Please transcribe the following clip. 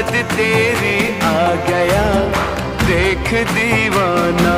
याद तेरी आ गया। देख दीवाना